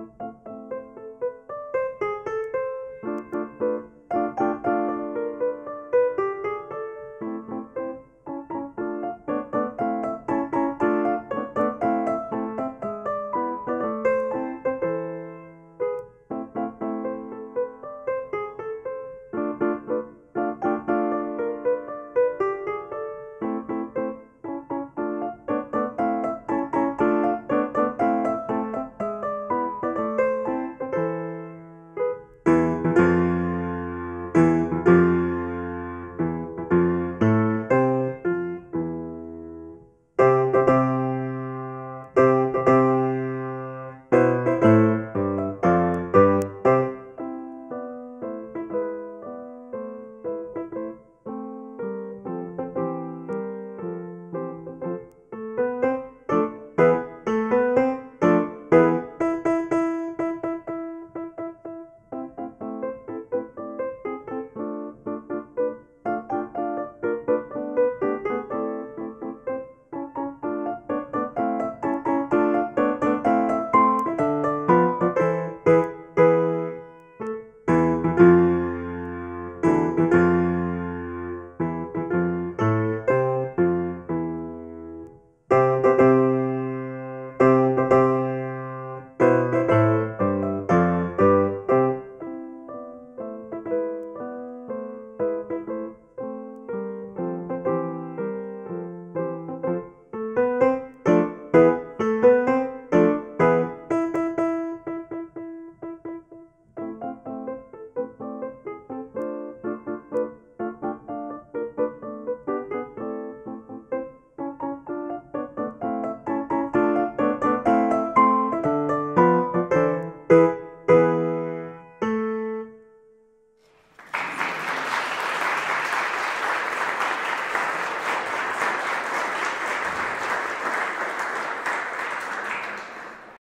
う